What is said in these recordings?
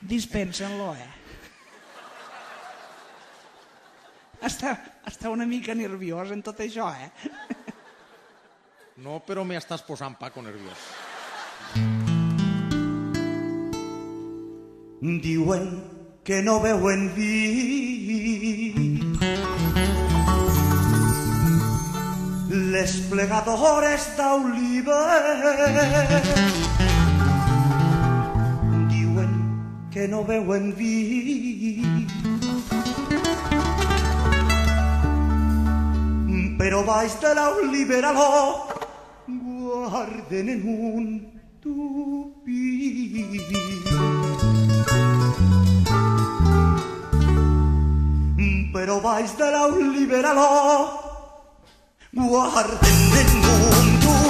Dispensen-lo, eh? Està, està una mica nerviós en tot això, eh? No, però m'estàs posant Paco nerviós. Diuen que no veuen vi les plegadores d'oliva que no veuen vi però baix de l'oliveraló guarden en un tupí però baix de l'oliveraló guarden en un tupí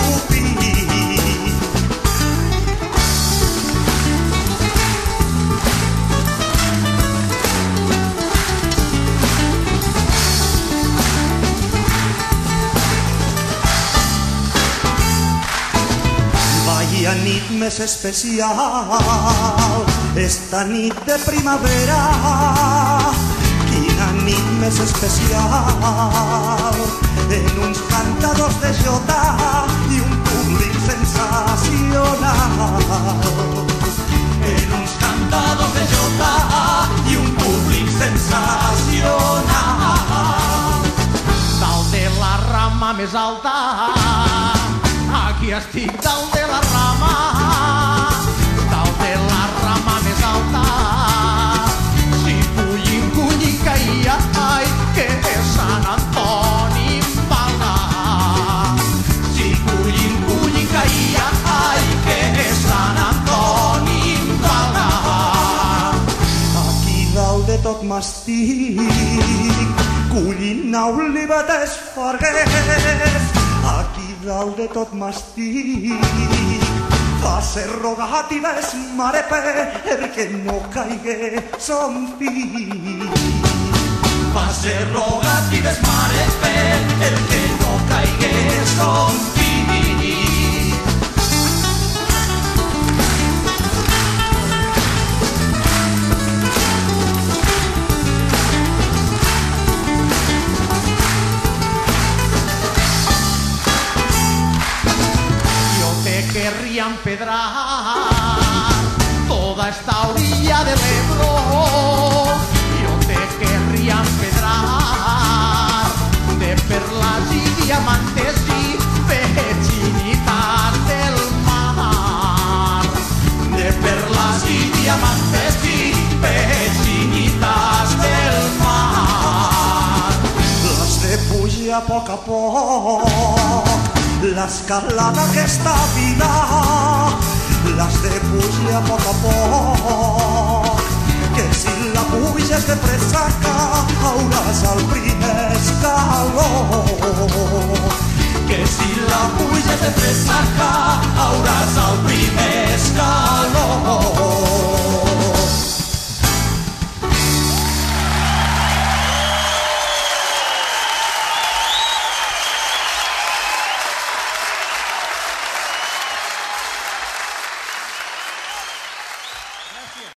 Vaya nit més especial, esta nit de primavera, quina nit més especial, en uns cantadors de jota i un públic sensacional. En uns cantadors de jota i un públic sensacional. Dalt de la rama més alta, estic dalt de la rama, dalt de la rama més alta. Si pullin, culli, caia, ai, que Sant Antoni paga. Si pullin, culli, caia, ai, que Sant Antoni paga. Aquí dalt de tot m'estic collint olivetes farguers. Aquí dalt de tot m'estic fa ser rogat i desmare perquè no caigué son fill. Va ser rogat i te querría empedrar toda esta orilla del Ebro. Yo te querría empedrar de perlas y diamantes y pechinitas del mar. De perlas y diamantes y pechinitas del mar. Les de a poc a poc, l'escala d'aquesta vida l'has de pujar a poc a poc. Que si la puges de pressaca hauràs el primer escaló. Que si la puges de pressaca hauràs el primer escaló.